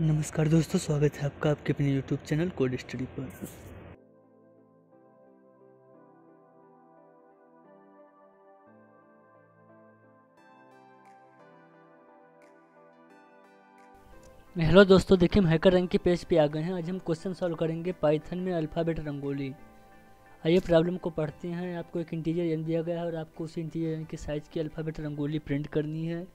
नमस्कार दोस्तों, स्वागत है आपका आपके अपने यूट्यूब चैनल कोड स्टडी पर। हेलो दोस्तों, देखिए हम हैकर रंग के पेज पे आ गए हैं। आज हम क्वेश्चन सॉल्व करेंगे पाइथन में अल्फ़ाबेट रंगोली। आइए प्रॉब्लम को पढ़ते हैं। आपको एक इंटीजर दिया गया है और आपको उसी इंटीजर के साइज़ की अल्फ़ाबेट रंगोली प्रिंट करनी है।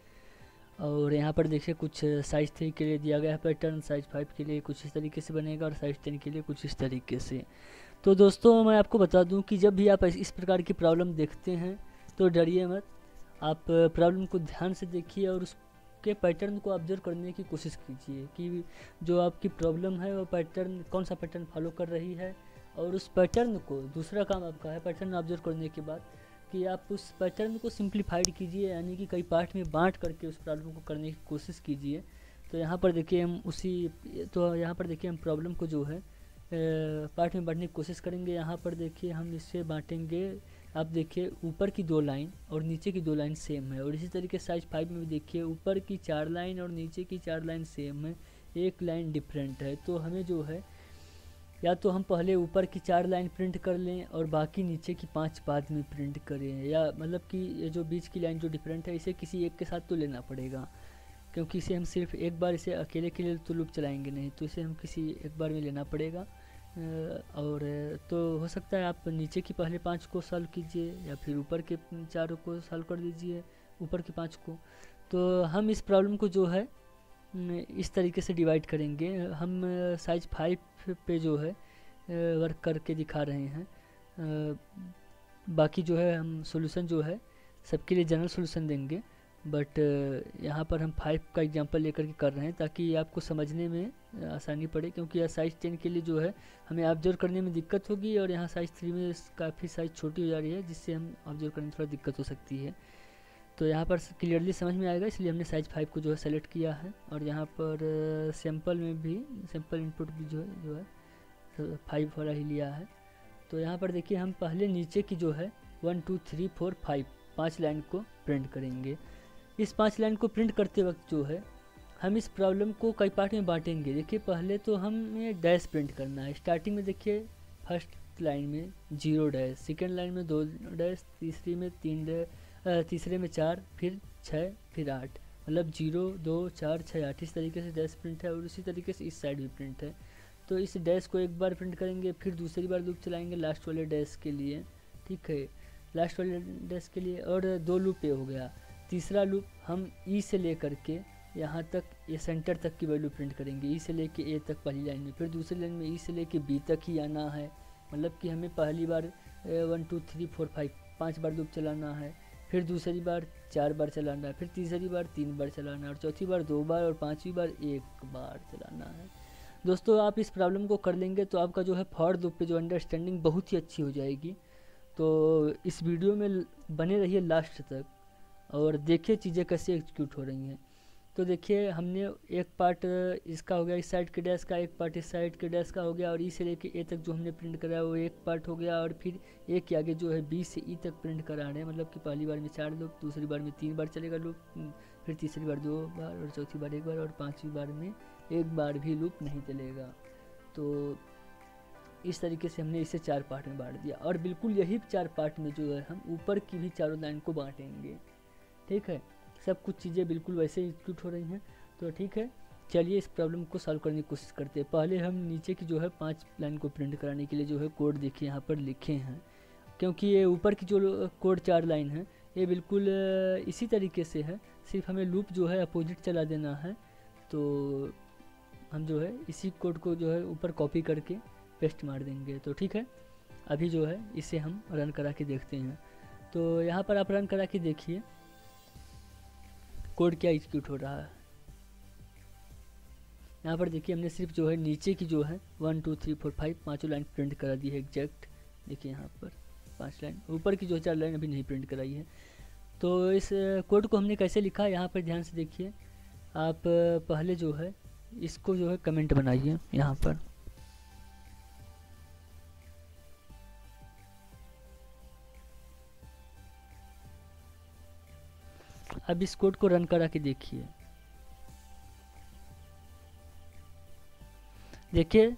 और यहाँ पर देखिए कुछ साइज़ थ्री के लिए दिया गया है पैटर्न साइज़ फाइव के लिए कुछ इस तरीके से बनेगा और साइज़ टेन के लिए कुछ इस तरीके से। तो दोस्तों, मैं आपको बता दूँ कि जब भी आप इस प्रकार की प्रॉब्लम देखते हैं तो डरिए मत। आप प्रॉब्लम को ध्यान से देखिए और उसके पैटर्न को ऑब्ज़र्व करने की कोशिश कीजिए कि जो आपकी प्रॉब्लम है, वो पैटर्न कौन सा पैटर्न फॉलो कर रही है और उस पैटर्न को, दूसरा काम आपका है पैटर्न ऑब्ज़र्व करने के बाद कि आप उस पैटर्न को सिंप्लीफाइड कीजिए, यानी कि कई पार्ट में बांट करके उस प्रॉब्लम को करने की कोशिश कीजिए। तो यहाँ पर देखिए हम उसी तो यहाँ पर देखिए हम प्रॉब्लम को जो है पार्ट में बांटने की कोशिश करेंगे। यहाँ पर देखिए हम इसे बांटेंगे। आप देखिए ऊपर की दो लाइन और नीचे की दो लाइन सेम है और इसी तरीके साइज़ फाइव में भी देखिए ऊपर की चार लाइन और नीचे की चार लाइन सेम है। एक लाइन डिफरेंट है। तो हमें जो है या तो हम पहले ऊपर की चार लाइन प्रिंट कर लें और बाकी नीचे की पाँच बाद में प्रिंट करें। या मतलब कि ये जो बीच की लाइन जो डिफरेंट है, इसे किसी एक के साथ तो लेना पड़ेगा, क्योंकि इसे हम सिर्फ़ एक बार इसे अकेले के लिए तो लूप चलाएँगे नहीं तो इसे हम किसी एक बार में लेना पड़ेगा। और तो हो सकता है आप नीचे की पहले पाँच को सॉल्व कीजिए, या फिर ऊपर के चारों को सॉल्व कर दीजिए, ऊपर के पाँच को। तो हम इस प्रॉब्लम को जो है इस तरीके से डिवाइड करेंगे। हम साइज़ फाइव पे जो है वर्क करके दिखा रहे हैं। बाकी जो है, हम सॉल्यूशन जो है, सबके लिए जनरल सॉल्यूशन देंगे। बट यहाँ पर हम फाइव का एग्जांपल लेकर के कर रहे हैं ताकि आपको समझने में आसानी पड़े। क्योंकि यह साइज़ टेन के लिए जो है, हमें ऑब्ज़र्व करने में दिक्कत होगी और यहाँ साइज़ थ्री में काफ़ी साइज़ छोटी हो जा रही है, जिससे हम ऑब्ज़र्व करने में थोड़ा दिक्कत हो सकती है। तो यहाँ पर क्लियरली समझ में आएगा, इसलिए हमने साइज़ फाइव को जो है सेलेक्ट किया है। और यहाँ पर सैंपल में भी सैंपल इनपुट भी जो है जो है फाइव वाला ही लिया है। तो यहाँ पर देखिए, हम पहले नीचे की जो है one two three four five पाँच लाइन को प्रिंट करेंगे। इस पाँच लाइन को प्रिंट करते वक्त जो है, हम इस प्रॉब्लम को कई पार्ट में बांटेंगे। देखिए, पहले तो हमें डैश प्रिंट करना है। स्टार्टिंग में देखिए फ़र्स्ट लाइन में ज़ीरो डैश सेकेंड लाइन में दो डैश तीसरी में तीन डैश तीसरे में चार, फिर छः फिर आठ। मतलब ज़ीरो, दो, चार छः आठ। इस तरीके से डैश प्रिंट है और उसी तरीके से इस साइड भी प्रिंट है। तो इस डैश को एक बार प्रिंट करेंगे, फिर दूसरी बार लूप चलाएँगे लास्ट वाले डैश के लिए। ठीक है? लास्ट वाले डैश के लिए और दो लूप पे हो गया। तीसरा लूप हम ई से लेकर के यहाँ तक, ये सेंटर तक की वैल्यू प्रिंट करेंगे। ई से लेके ए तक पहली लाइन में। फिर दूसरी लाइन में ई से लेके बी तक ही आना है। मतलब कि हमें पहली बार one two three four five पाँच बार लूप चलाना है। फिर दूसरी बार चार बार चलाना है फिर तीसरी बार तीन बार चलाना है और चौथी बार दो बार, और पाँचवीं बार एक बार चलाना है। दोस्तों, आप इस प्रॉब्लम को कर लेंगे तो आपका जो है फॉर लूप पे जो अंडरस्टैंडिंग बहुत ही अच्छी हो जाएगी। तो इस वीडियो में बने रहिए लास्ट तक, और देखिए चीज़ें कैसे एग्जीक्यूट हो रही हैं। तो देखिए, हमने एक पार्ट इसका हो गया, इस साइड के डैश का, एक पार्ट इस साइड के डैश का हो गया और ई से लेके ए तक जो हमने प्रिंट कराया वो एक पार्ट हो गया और फिर ए के आगे जो है बी से ई तक प्रिंट करा रहे हैं। मतलब कि पहली बार में चार लूप दूसरी बार में तीन बार चलेगा लूप फिर तीसरी बार दो बार और चौथी बार एक बार और पाँचवीं बार में एक बार भी लूप नहीं चलेगा। तो इस तरीके से हमने इसे चार पार्ट में बांट दिया और बिल्कुल यही चार पार्ट में जो है हम ऊपर की भी चारों लाइन को बांटेंगे। ठीक है? सब कुछ चीज़ें बिल्कुल वैसे एग्जीक्यूट हो रही हैं। तो ठीक है, चलिए इस प्रॉब्लम को सॉल्व करने की कोशिश करते हैं। पहले हम नीचे की जो है पाँच लाइन को प्रिंट कराने के लिए जो है कोड देखिए, यहाँ पर लिखे हैं। क्योंकि ये ऊपर की जो कोड चार लाइन है, ये बिल्कुल इसी तरीके से है। सिर्फ़ हमें लूप जो है अपोजिट चला देना है। तो हम जो है इसी कोड को जो है ऊपर कॉपी करके पेस्ट मार देंगे। तो ठीक है, अभी जो है इसे हम रन करा के देखते हैं। तो यहाँ पर आप रन करा के देखिए। कोड क्या एग्जीक्यूट हो रहा है? यहाँ पर देखिए, हमने सिर्फ़ जो है नीचे की जो है one two three four five पाँचों लाइन प्रिंट करा दी है एग्जैक्ट देखिए यहाँ पर पाँच लाइन ऊपर की जो चार लाइन अभी नहीं प्रिंट कराई है। तो इस कोड को हमने कैसे लिखा यहाँ पर ध्यान से देखिए, आप पहले जो है इसको जो है कमेंट बनाइए यहाँ पर। अब इस कोड को रन करा के देखिए। देखिए,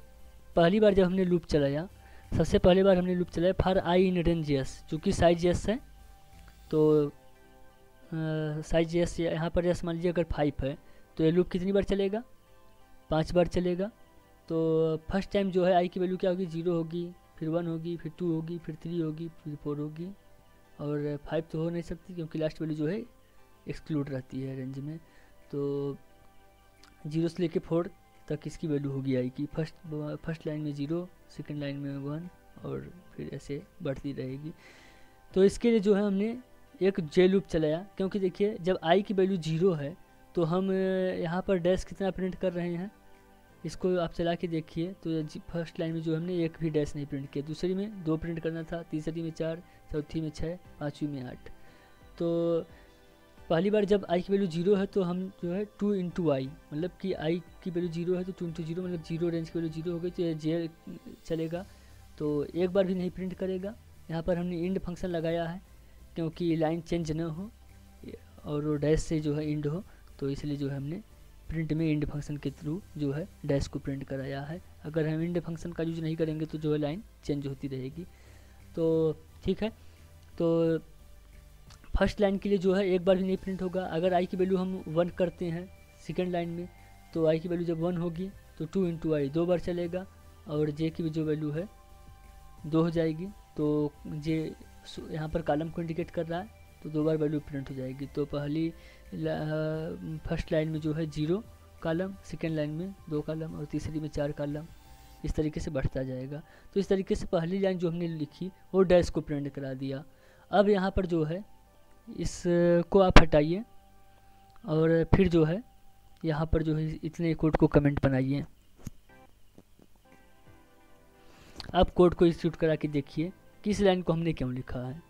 पहली बार जब हमने लूप चलाया, सबसे पहली बार हमने लूप चलाया for I in range S चूँकि साइज़ एस है तो साइज़ एस यहाँ पर एस मान लीजिए अगर फाइव है तो ये लूप कितनी बार चलेगा? पाँच बार चलेगा। तो फ़र्स्ट टाइम जो है, आई की वैल्यू क्या होगी? ज़ीरो होगी, फिर वन होगी, फिर टू होगी, फिर थ्री होगी, फिर फोर होगी। और फाइव तो हो नहीं सकती क्योंकि लास्ट वैल्यू जो है एक्सक्लूड रहती है रेंज में। तो ज़ीरो से लेके फोर तक इसकी वैल्यू होगी आई की। फ़र्स्ट फ़र्स्ट लाइन में ज़ीरो सेकेंड लाइन में वन और फिर ऐसे बढ़ती रहेगी। तो इसके लिए जो है हमने एक जे लूप चलाया, क्योंकि देखिए, जब आई की वैल्यू ज़ीरो है तो हम यहाँ पर डैश कितना प्रिंट कर रहे हैं, इसको आप चला के देखिए तो फ़र्स्ट लाइन में जो हमने एक भी डैश नहीं प्रिंट किया। दूसरी में दो प्रिंट करना था, तीसरी में चार, चौथी में छः पाँचवीं में आठ। तो पहली बार जब आई की वैल्यू ज़ीरो है तो हम जो है टू इंटू आई मतलब कि आई की वैल्यू ज़ीरो है तो टू इंटू ज़ीरो मतलब ज़ीरो रेंज की वैल्यू ज़ीरो हो गई तो ये जे चलेगा। तो एक बार भी नहीं प्रिंट करेगा। यहाँ पर हमने इंड फ़ंक्शन लगाया है, क्योंकि लाइन चेंज ना हो, और डैश से जो है इंड हो तो इसलिए जो है हमने प्रिंट में इंड फ़ंक्शन के थ्रू जो है डैश को प्रिंट कराया है। अगर हम इंड फ़ंक्शन का यूज़ नहीं करेंगे तो जो है लाइन चेंज होती रहेगी। तो ठीक है। तो फ़र्स्ट लाइन के लिए जो है, एक बार भी नहीं प्रिंट होगा। अगर आई की वैल्यू हम वन करते हैं सेकेंड लाइन में तो आई की वैल्यू जब वन होगी तो टू इंटू आई दो बार चलेगा, और जे की भी जो वैल्यू है, दो हो जाएगी। तो जे यहाँ पर कॉलम को इंडिकेट कर रहा है तो दो बार वैल्यू प्रिंट हो जाएगी। तो पहली फ़र्स्ट लाइन में जो है ज़ीरो कॉलम सेकेंड लाइन में दो कॉलम और तीसरी में चार कॉलम इस तरीके से बढ़ता जाएगा। तो इस तरीके से पहली लाइन जो हमने लिखी, वो डैश को प्रिंट करा दिया। अब यहाँ पर जो है इसको आप हटाइए और फिर जो है, यहाँ पर जो है, इतने कोड को कमेंट बनाइए। आप कोड को एग्जीक्यूट करा के देखिए, किस लाइन को हमने क्यों लिखा है।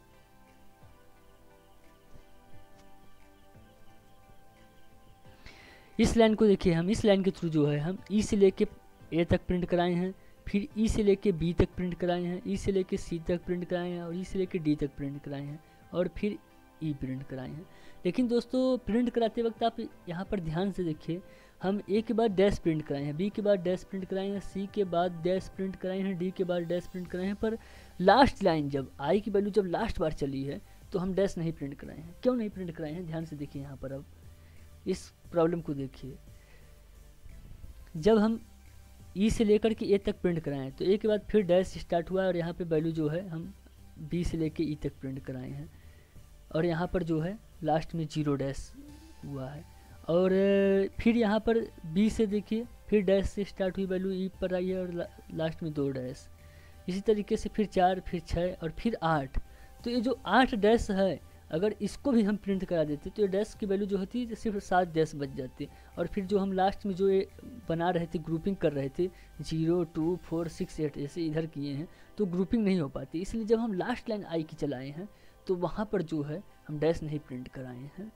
इस लाइन को देखिए हम, इस लाइन के थ्रू जो है, हम ई से लेके ए तक प्रिंट कराए हैं, फिर ई से लेके बी तक प्रिंट कराए हैं ई से लेके सी तक प्रिंट कराए हैं, और ई से लेके डी तक प्रिंट कराए हैं, और फिर ई प्रिंट कराए हैं। लेकिन दोस्तों, प्रिंट कराते वक्त आप यहाँ पर ध्यान से देखिए, हम ए के बाद डैश प्रिंट कराए हैं, बी के बाद डैश प्रिंट कराए हैं, सी के बाद डैश प्रिंट कराए हैं, डी के बाद डैश प्रिंट कराए हैं, पर लास्ट लाइन जब, आई की वैल्यू जब लास्ट बार चली है तो हम डैश नहीं प्रिंट कराए हैं। क्यों नहीं प्रिंट कराए हैं? ध्यान से देखिए यहाँ पर अब। इस प्रॉब्लम को देखिए। जब हम ई से लेकर के ए तक प्रिंट कराएँ तो ए के बाद फिर डैश स्टार्ट हुआ और यहाँ पे वैल्यू जो है, हम बी से लेके ई तक प्रिंट कराए हैं। और यहाँ पर जो है लास्ट में ज़ीरो डैश हुआ है। और फिर यहाँ पर बी से देखिए फिर डैश से स्टार्ट हुई वैल्यू ई पर आई है और ला, लास्ट में दो डैश इसी तरीके से फिर चार फिर छः और फिर आठ। तो ये जो आठ डैश है अगर इसको भी हम प्रिंट करा देते तो ये डैश की वैल्यू जो होती है सिर्फ़ सात डैश बच जाती। और फिर जो हम लास्ट में जो ये बना रहे थे ग्रुपिंग कर रहे थे zero two four six eight ऐसे इधर किए हैं तो ग्रुपिंग नहीं हो पाती। इसलिए जब हम लास्ट लाइन आई की चलाए हैं तो वहाँ पर जो है, हम डैश नहीं प्रिंट कराए हैं।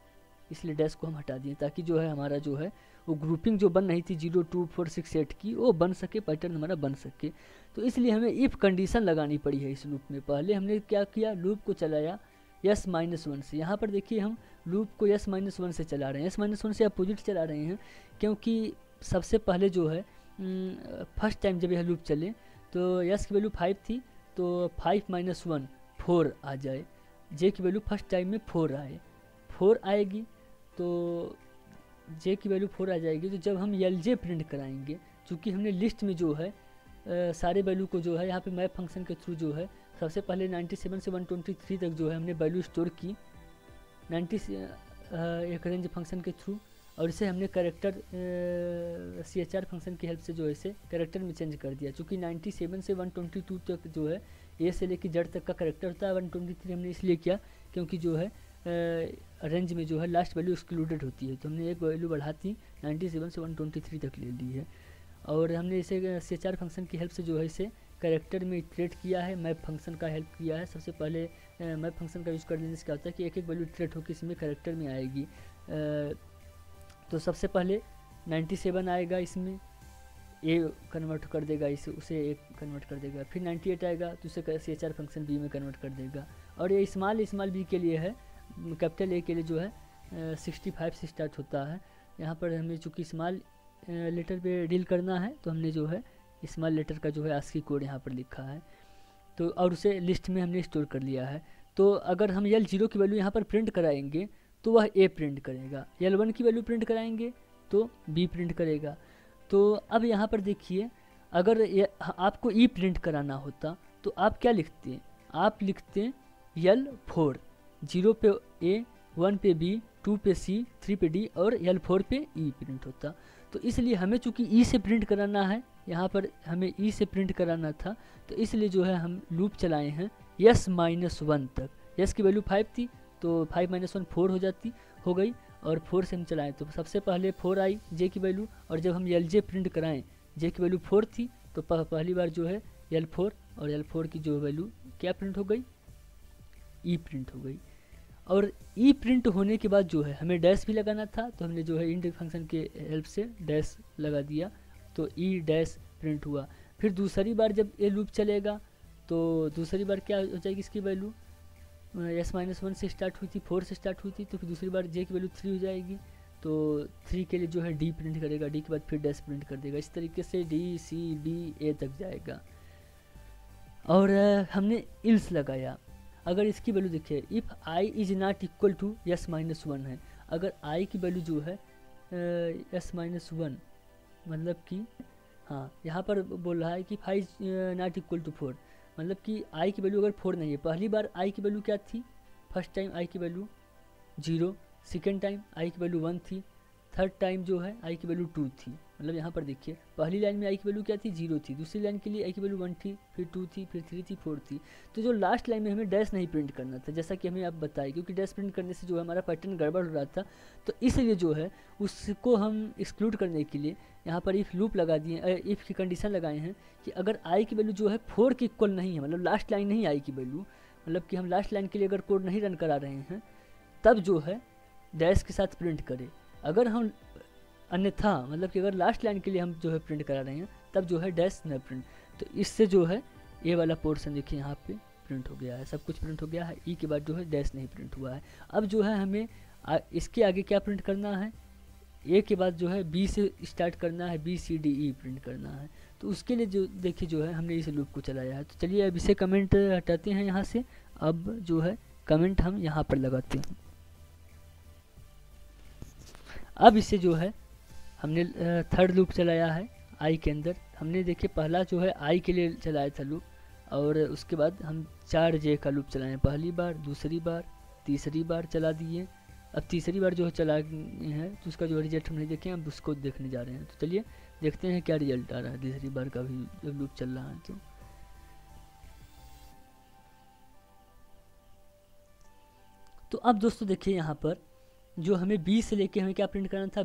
इसलिए डैश को हम हटा दिए ताकि जो है हमारा जो है, वो ग्रुपिंग जो बन रही थी zero two four six eight की, वो बन सके, पैटर्न हमारा बन सके। तो इसलिए हमें इफ़ कंडीशन लगानी पड़ी है इस लूप में। पहले हमने क्या किया? लूप को चलाया यस माइनस वन से। यहाँ पर देखिए हम लूप को यस माइनस वन से चला रहे हैं। यस माइनस वन से अपोजिट चला रहे हैं क्योंकि सबसे पहले जो है फ़र्स्ट टाइम जब यह लूप चले तो यस की वैल्यू फाइव थी तो फाइव माइनस वन फोर आ जाए। जे की वैल्यू फ़र्स्ट टाइम में फोर आए फोर आएगी तो जे की वैल्यू फोर आ जाएगी। तो जब हम एल जे प्रिंट कराएँगे चूँकि हमने लिस्ट में जो है आ, सारे वैल्यू को जो है यहाँ पे मैप फ़ंक्शन के थ्रू जो है सबसे पहले 97 से 123 तक जो है हमने वैल्यू स्टोर की। 90 एक रेंज फ़ंक्शन के थ्रू और इसे हमने character C H R function की हेल्प से जो है इसे करेक्टर में चेंज कर दिया। चूँकि 97 से 122 तक जो है ए से लेकर जड़ तक का करेक्टर होता है 123 हमने इसलिए किया क्योंकि जो है रेंज में जो है लास्ट वैल्यू एक्सक्लूडेड होती है। तो हमने एक वैल्यू बढ़ाती 97 से 123 तक ले ली है। और हमने इसे सी एच आर फ़ंक्शन की हेल्प से जो है इसे करेक्टर में इट्रेट किया है मैप फ़ंक्शन का हेल्प किया है। सबसे पहले मैप फ़ंक्शन का यूज़ कर लेने से क्या होता है कि एक एक वैल्यू इट्रेट होकर इसमें करेक्टर में आएगी। तो सबसे पहले 97 आएगा इसमें। ए कन्वर्ट कर देगा, इसे, उसे ए कन्वर्ट कर देगा। फिर 98 आएगा तो उसे C H R function B में कन्वर्ट कर देगा। और ये स्मॉल स्मॉल बी के लिए है कैपिटल ए के लिए जो है सिक्सटी फाइव से स्टार्ट होता है। यहाँ पर हमें चूँकि स्मॉल लेटर पे डील करना है तो हमने जो है स्मॉल लेटर का जो है आस्की कोड यहाँ पर लिखा है। तो और उसे लिस्ट में हमने स्टोर कर लिया है। तो अगर हम यल ज़ीरो की वैल्यू यहाँ पर प्रिंट कराएँगे तो वह ए प्रिंट करेगा। यल वन की वैल्यू प्रिंट कराएँगे तो बी प्रिंट करेगा। तो अब यहाँ पर देखिए, अगर आपको ई प्रिंट कराना होता तो आप क्या लिखते हैं? आप लिखते हैं यल फोर ज़ीरो पे ए वन पे बी टू पे सी थ्री पे डी और यल फोर पे ई प्रिंट होता। तो इसलिए हमें चूँकि ई से प्रिंट कराना है, यहाँ पर हमें ई से प्रिंट कराना था तो इसलिए जो है हम लूप चलाए हैं यस माइनस वन तक। यस की वैल्यू फाइव थी तो फाइव माइनस वन फोर हो जाती, हो गई। और फोर से हम चलाएँ। तो सबसे पहले फोर आई, जे की वैल्यू, और जब हम एल जे प्रिंट कराएँ, जे की वैल्यू फोर थी तो पहली बार जो है एल फोर, और एल फोर की जो वैल्यू क्या प्रिंट हो गई? ई प्रिंट हो गई। और ई प्रिंट होने के बाद जो है हमें डैश भी लगाना था तो हमने जो है इंट फ़ंक्शन के हेल्प से डैश लगा दिया तो ई डैश प्रिंट हुआ। फिर दूसरी बार जब ये लूप चलेगा तो दूसरी बार क्या हो जाएगी इसकी वैल्यू? एस माइनस वन से स्टार्ट हुई थी फोर से स्टार्ट हुई थी तो फिर दूसरी बार जे की वैल्यू थ्री हो जाएगी। तो थ्री के लिए जो है डी प्रिंट करेगा डी के बाद फिर डैश प्रिंट कर देगा। इस तरीके से डी सी बी ए तक जाएगा। और हमने इल्स लगाया। अगर इसकी वैल्यू देखिए if I is not equal to S minus one है, अगर आई की वैल्यू जो है एस माइनस वन मतलब कि हाँ यहाँ पर बोल रहा है कि five not equal to four मतलब कि आई की वैल्यू अगर फोर नहीं है, पहली बार आई की वैल्यू क्या थी? फ़र्स्ट टाइम आई की value zero second time I की वैल्यू वन थी। थर्ड टाइम जो है आई की वैल्यू टू थी। मतलब यहाँ पर देखिए, पहली लाइन में आई की वैल्यू क्या थी? ज़ीरो थी। दूसरी लाइन के लिए आई की वैल्यू वन थी, फिर टू थी, फिर थ्री थी फोर थी। तो जो लास्ट लाइन में हमें डैश नहीं प्रिंट करना था, जैसा कि हमें आप बताए, क्योंकि डैश प्रिंट करने से जो है हमारा पैटर्न गड़बड़ हो रहा था तो इसलिए जो है, उसको हम एक्सक्लूड करने के लिए यहाँ पर इफ़ लूप लगा दिए इफ़ की कंडीशन लगाए हैं कि अगर आई की वैल्यू जो है फोर के इक्वल नहीं है मतलब लास्ट लाइन नहीं आई की वैल्यू मतलब कि हम लास्ट लाइन के लिए अगर कोड नहीं रन करा रहे हैं, तब जो है डैश के साथ प्रिंट करें। अगर हम अन्यथा मतलब कि अगर लास्ट लाइन के लिए हम जो है प्रिंट करा रहे हैं तब जो है डैश न प्रिंट तो इससे जो है ये वाला पोर्सन देखिए यहाँ पे प्रिंट हो गया है सब कुछ प्रिंट हो गया है। ई के बाद जो है डैश नहीं प्रिंट हुआ है। अब जो है हमें आ, इसके आगे क्या प्रिंट करना है? ए के बाद जो है बी से स्टार्ट करना है B C D E print करना है। तो उसके लिए जो देखिए जो है हमने इस लूप को चलाया है। तो चलिए अब इसे कमेंट हटाते हैं यहाँ से। अब जो है कमेंट हम यहाँ पर लगाते हैं। अब इसे जो है, हमने थर्ड लूप चलाया है आई के अंदर। हमने देखिए, पहला जो है आई के लिए चलाया था लूप और उसके बाद हम चार जे का लूप चलाए पहली बार, दूसरी बार, तीसरी बार चला दिए। अब तीसरी बार जो है चला है तो उसका जो रिज़ल्ट हम नहीं देखे अब उसको देखने जा रहे हैं। तो चलिए, देखते हैं क्या रिज़ल्ट आ रहा है। तीसरी बार का भी जब लूप चल रहा है तो। तो अब दोस्तों देखिए, यहाँ पर जो हमें बी से लेके हमें क्या प्रिंट कराना था?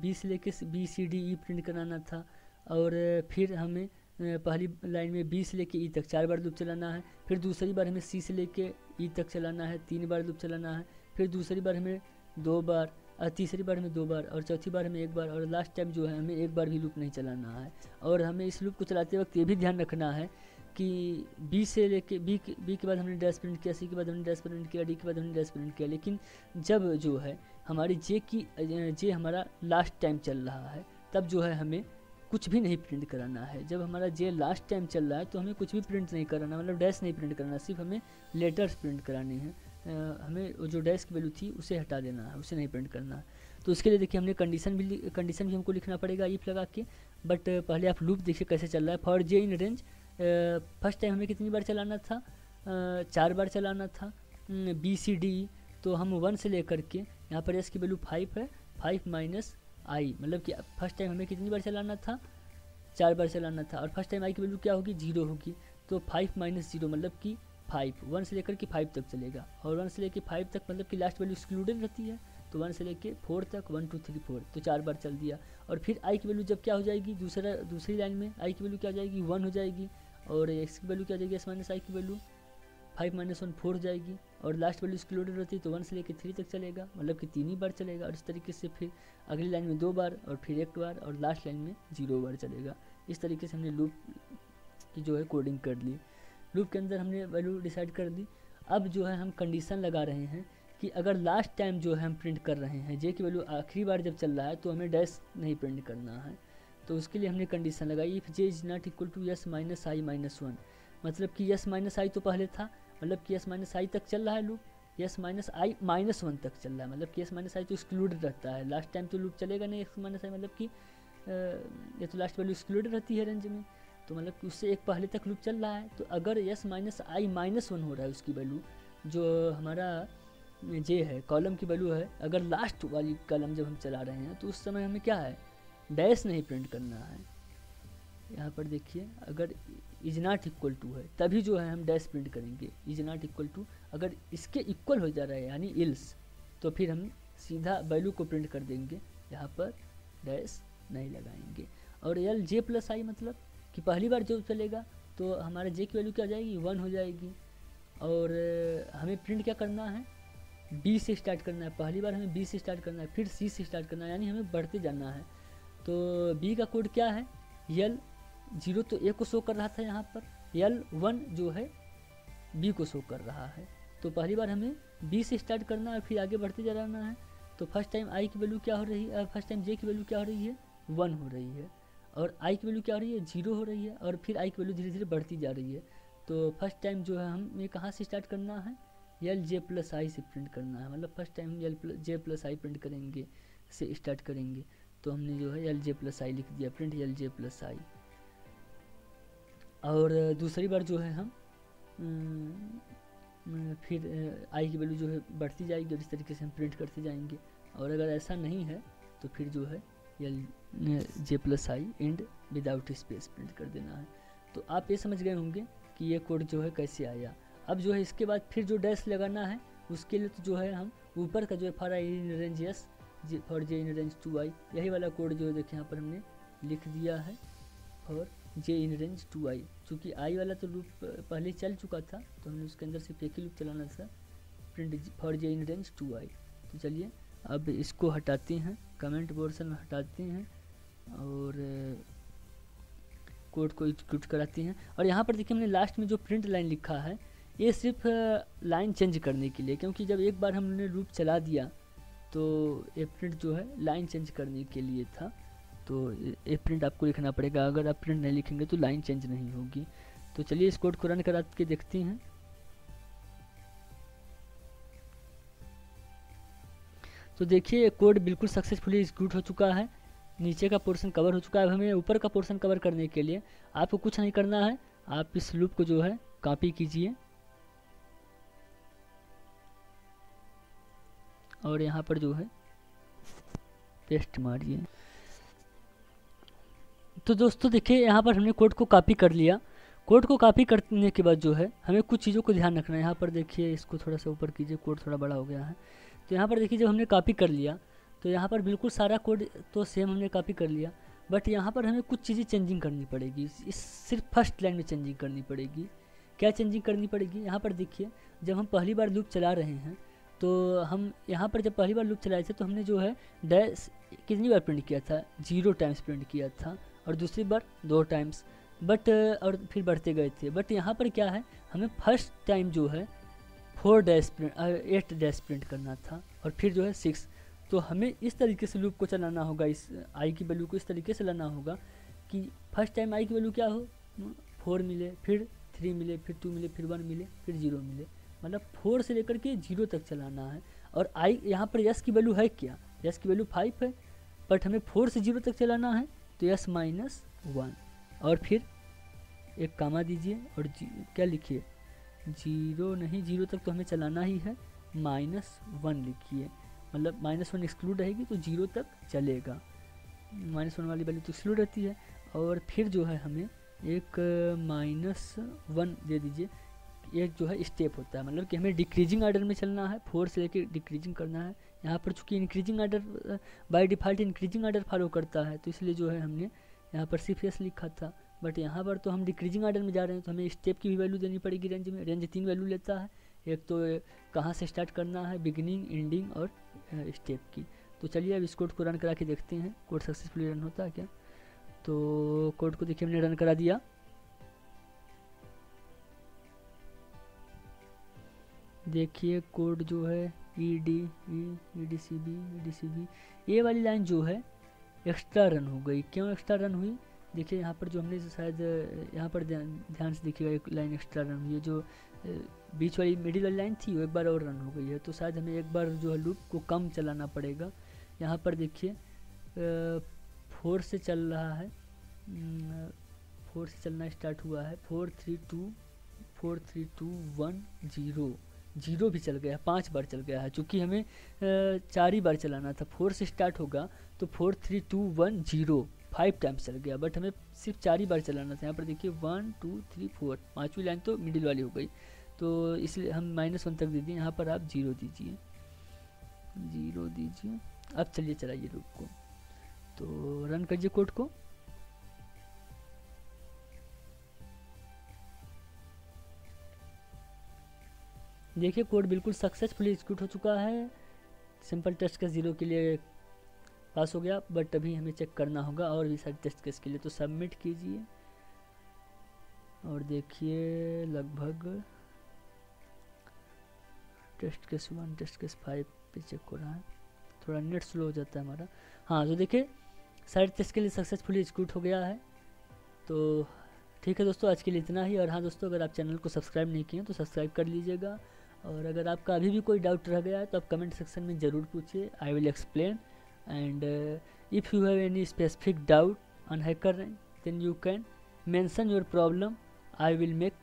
बी से लेके B C D E print कराना था। और फिर हमें पहली लाइन में बी से लेके ई तक चार बार लूप चलाना है। फिर दूसरी बार हमें सी से लेके ई तक चलाना है, तीन बार लूप चलाना है। फिर दूसरी बार हमें दो बार और तीसरी बार हमें दो बार, और चौथी बार हमें एक बार, और लास्ट टाइम जो है हमें एक बार भी लूप नहीं चलाना है। और हमें इस लूप को चलाते वक्त ये भी ध्यान रखना है कि बी से लेके, बी बी के बाद हमने डैश प्रिंट किया, सी के बाद हमने डैश प्रिंट किया, डी के बाद हमने डैश प्रिंट किया। लेकिन जब जो है हमारी जे की, जे हमारा लास्ट टाइम चल रहा है, तब जो है हमें कुछ भी नहीं प्रिंट कराना है। जब हमारा जे लास्ट टाइम चल रहा है तो हमें कुछ भी प्रिंट नहीं कराना मतलब डैश नहीं प्रिंट कराना, सिर्फ़ हमें लेटर्स प्रिंट कराने हैं। हमें जो डैश की वैल्यू थी, उसे हटा देना है, उसे नहीं प्रिंट करना। है तो उसके लिए देखिए हमने कंडीशन भी कंडीशन भी हमको लिखना पड़ेगा इफ़ लगा के। बट पहले आप लूप देखिए कैसे चल रहा है। For J in range first time हमें कितनी बार चलाना था? चार बार चलाना था। बी सी डी तो हम वन से लेकर के यहाँ पर एस की वैल्यू फाइव है। फाइव माइनस आई मतलब कि फ़र्स्ट टाइम हमें कितनी बार चलाना था? चार बार चलाना था। और फ़र्स्ट टाइम आई की वैल्यू क्या होगी? ज़ीरो होगी। तो फाइव माइनस ज़ीरो मतलब कि फाइव वन से लेकर के फाइव तक चलेगा। और वन से लेकर फाइव तक मतलब कि लास्ट वैल्यू एक्सक्लूडेड रहती है। तो वन से लेके फोर तक वन टू थ्री फोर तो चार बार चल दिया। और फिर आई की वैल्यू जब क्या हो जाएगी? दूसरा, दूसरी लाइन में आई की वैल्यू क्या हो जाएगी? वन हो जाएगी। और एक्स की वैल्यू क्या जाएगी? एस माइनस आई की value five minus one four जाएगी। और लास्ट वैल्यू एक्सक्लूडेड रहती है तो वन से लेकर थ्री तक चलेगा। मतलब कि तीन ही बार चलेगा और इस तरीके से फिर अगली लाइन में दो बार और फिर एक बार और लास्ट लाइन में ज़ीरो बार चलेगा। इस तरीके से हमने लूप की जो है कोडिंग कर ली। लूप के अंदर हमने वैल्यू डिसाइड कर दी। अब जो है हम कंडीशन लगा रहे हैं कि अगर लास्ट टाइम जो है हम प्रिंट कर रहे हैं जे की वैल्यू आखिरी बार जब चल रहा है तो हमें डैश नहीं प्रिंट करना है। तो उसके लिए हमने कंडीशन लगाई। If J is not equal to S minus I minus one मतलब कि यस माइनस आई तो पहले था मतलब कि यस माइनस आई तक चल रहा है loop S minus I minus one तक चल रहा है मतलब कि यस माइनस आई तो एक्सक्लूड रहता है। लास्ट टाइम तो लूप चलेगा नहीं एक्स माइनस आई मतलब कि ये तो लास्ट वैल्यू एक्सक्लूड रहती है रेंज में। तो मतलब कि उससे एक पहले तक लूप चल रहा है। तो अगर S minus I minus one हो रहा है उसकी वैल्यू जो हमारा जे है कॉलम की वैल्यू है, अगर लास्ट वाली कॉलम जब हम चला रहे हैं तो उस समय हमें क्या है? डैश नहीं प्रिंट करना है। यहाँ पर देखिए, अगर इज़ नॉट इक्वल टू है, तभी जो है हम डैश प्रिंट करेंगे। इज़ नॉट इक्वल टू अगर इसके इक्वल हो जा रहा है, यानी इल्स तो फिर हम सीधा वैल्यू को प्रिंट कर देंगे। यहाँ पर डैश नहीं लगाएँगे। और एल जे प्लस आई मतलब कि पहली बार जो चलेगा तो हमारे जे की वैल्यू क्या हो जाएगी? वन हो जाएगी। और हमें प्रिंट क्या करना है? बी से स्टार्ट करना है। पहली बार हमें बी से स्टार्ट करना है, फिर सी से स्टार्ट करना है, यानी हमें बढ़ते जाना है। तो बी का कोड क्या है? यल ज़ीरो तो ए को शो कर रहा था यहाँ पर। यल वन जो है बी को शो कर रहा है। तो पहली बार हमें बी से स्टार्ट करना है, फिर आगे बढ़ते जा रहना है। तो फ़र्स्ट टाइम आई की वैल्यू क्या हो रही है? फ़र्स्ट टाइम जे की वैल्यू क्या हो रही है? वन हो रही है। और आई की वैल्यू क्या हो रही है? ज़ीरो हो रही है। और फिर आई की वैल्यू धीरे धीरे बढ़ती जा रही है। तो फ़र्स्ट टाइम जो है, हमें कहाँ से स्टार्ट करना है? यल जे प्लस आई से प्रिंट करना है। मतलब first time L plus J plus I print करेंगे, से स्टार्ट करेंगे। तो हमने जो है एल जे प्लस आई लिख दिया print L J plus I और दूसरी बार जो है हम फिर आई की वैल्यू जो है बढ़ती जाएगी और इस तरीके से हम प्रिंट करते जाएँगे। और अगर ऐसा नहीं है तो फिर जो है L J plus I and without space print कर देना है। तो आप ये समझ गए होंगे कि ये कोड जो है कैसे आया। अब जो है इसके बाद फिर जो डैश लगाना है, उसके लिए तो जो है हम ऊपर का जो है for I range S for J in range two I यही वाला कोड जो है देखिए यहाँ पर हमने लिख दिया है for J in range two I चूँकि आई वाला तो लूप पहले चल चुका था तो हमने उसके अंदर सिर्फ़ एक ही लूप चलाना था print for J in range two I तो चलिए, अब इसको हटाते हैं कमेंट पोर्सन में हटाते हैं, और कोड को एग्जीक्यूट कराते हैं। और यहाँ पर देखिए हमने लास्ट में जो प्रिंट लाइन लिखा है, ये सिर्फ़ लाइन चेंज करने के लिए, क्योंकि जब एक बार हमने लूप चला दिया तो ये प्रिंट जो है लाइन चेंज करने के लिए था। तो ये प्रिंट आपको लिखना पड़ेगा। अगर आप प्रिंट नहीं लिखेंगे तो लाइन चेंज नहीं होगी। तो चलिए इस कोड को रन करा के देखते हैं। तो देखिए कोड बिल्कुल सक्सेसफुली एग्जीक्यूट हो चुका है। नीचे का पोर्शन कवर हो चुका है। अब हमें ऊपर का पोर्शन कवर करने के लिए आपको कुछ नहीं करना है। आप इस लूप को जो है कॉपी कीजिए। और यहाँ पर जो है पेस्ट मारिए। तो दोस्तों देखिए, यहाँ पर हमने कोड को कॉपी कर लिया। कोड को कॉपी करने के बाद जो है, हमें कुछ चीज़ों को ध्यान रखना है। यहाँ पर देखिए, इसको थोड़ा सा ऊपर कीजिए कोड थोड़ा बड़ा हो गया है। तो यहाँ पर देखिए, जब हमने कॉपी कर लिया तो यहाँ पर बिल्कुल सारा कोड तो सेम हमने कॉपी कर लिया। बट यहाँ पर हमें कुछ चीज़ें चेंजिंग करनी पड़ेगी। इस सिर्फ़ फ़र्स्ट लाइन में चेंजिंग करनी पड़ेगी। क्या चेंजिंग करनी पड़ेगी? यहाँ पर देखिए, जब हम पहली बार लूप चला रहे हैं तो हम यहाँ पर जब पहली बार लूप चलाए थे तो हमने जो है डैश कितनी बार प्रिंट किया था? ज़ीरो टाइम्स प्रिंट किया था और दूसरी बार दो टाइम्स। बट, और फिर बढ़ते गए थे। बट यहाँ पर क्या है? हमें फ़र्स्ट टाइम जो है four dash print eight dash print करना था और फिर जो है सिक्स। तो हमें इस तरीके से लूप को चलाना होगा, इस आई की वैल्यू को इस तरीके से लाना होगा कि फ़र्स्ट टाइम आई की वैल्यू क्या हो? फोर मिले, फिर थ्री मिले, फिर टू मिले, फिर वन मिले, फिर ज़ीरो मिले। मतलब फोर से लेकर के ज़ीरो तक चलाना है। और आई, यहाँ पर यस की वैल्यू है क्या? यस की वैल्यू फाइव है, बट हमें फोर से ज़ीरो तक चलाना है तो यस माइनस वन। और फिर एक कामा दीजिए और क्या लिखिए? ज़ीरो नहीं, ज़ीरो तक तो हमें चलाना ही है, माइनस वन लिखिए। मतलब माइनस वन एक्सक्लूड रहेगी तो ज़ीरो तक चलेगा। माइनस वन वाली वैल्यू तो एक्सक्लूड रहती है। और फिर जो है हमें एक माइनस वन दे दीजिए। एक जो है स्टेप होता है। मतलब कि हमें डिक्रीजिंग आर्डर में चलना है फोर से लेकर डिक्रीजिंग करना है। यहाँ पर चूँकि increasing order by default increasing order follow करता है तो इसलिए जो है हमने यहाँ पर सिर्फ़ एस लिखा था। बट यहाँ पर तो हम डिक्रीजिंग आर्डर में जा रहे हैं तो हमें स्टेप की भी वैल्यू देनी पड़ेगी रेंज में। रेंज तीन वैल्यू लेता है। एक तो कहाँ से स्टार्ट करना है बिगिनिंग एंडिंग और स्टेप की। तो चलिए अब इस कोड को रन करा के देखते हैं। कोड सक्सेसफुली रन होता है क्या? तो कोड को देखिए हमने रन करा दिया। देखिए कोड जो है E D E E D C B E D C B ये वाली लाइन जो है एक्स्ट्रा रन हो गई। क्यों एक्स्ट्रा रन हुई? देखिए, यहाँ पर जो हमने शायद, यहाँ पर ध्यान से देखिएगा, एक लाइन एक्स्ट्रा रन हुई है, जो बीच वाली मिडिल वाली लाइन थी, वो एक बार और रन हो गई है। तो शायद हमें एक बार जो है लूप को कम चलाना पड़ेगा। यहाँ पर देखिए फोर से चल रहा है फोर से चलना स्टार्ट हुआ है four three two four three two one zero zero भी चल गया है पाँच बार चल गया है। चूँकि हमें चार ही बार चलाना था। फोर से स्टार्ट होगा तो four, three, two, one, zero, five times चल गया। बट हमें सिर्फ़ चार ही बार चलाना था। यहाँ पर देखिए, वन, टू, थ्री, फोर, पाँचवीं लाइन तो मिडिल वाली हो गई। तो इसलिए हम माइनस वन तक दे दिए। यहाँ पर आप ज़ीरो दीजिए। ज़ीरो दीजिए। अब चलिए चलाइए लूप को। तो रन करिए कोड को। देखिए, कोड बिल्कुल सक्सेसफुली एग्जीक्यूट हो चुका है। सिंपल टेस्ट केस ज़ीरो के लिए पास हो गया बट अभी हमें चेक करना होगा और भी सारे टेस्ट केस के लिए। तो सबमिट कीजिए। और देखिए, लगभग test case one test case five पे चेक हो रहा है। थोड़ा नेट स्लो हो जाता है हमारा। हाँ तो देखिए, सारे टेस्ट के लिए सक्सेसफुली एग्जीक्यूट हो गया है। तो ठीक है दोस्तों, आज के लिए इतना ही। और हाँ दोस्तों, अगर आप चैनल को सब्सक्राइब नहीं किए तो सब्सक्राइब कर लीजिएगा। और अगर आपका अभी भी कोई डाउट रह गया है तो आप कमेंट सेक्शन में ज़रूर पूछिए। I will explain and if you have any specific doubt on hacker then you can mention your problem I will make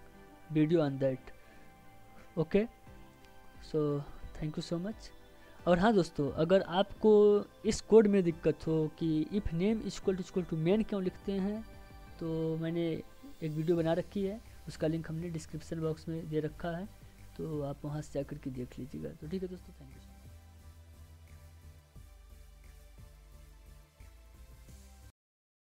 video on that okay so thank you so much और हाँ दोस्तों, अगर आपको इस code में दिक्कत हो कि if name equal to equal to main क्यों लिखते हैं तो मैंने एक वीडियो बना रखी है। उसका लिंक हमने डिस्क्रिप्शन बॉक्स में दे रखा है। तो आप वहाँ से जाकर के देख लीजिएगा। तो ठीक है दोस्तों थैंक यू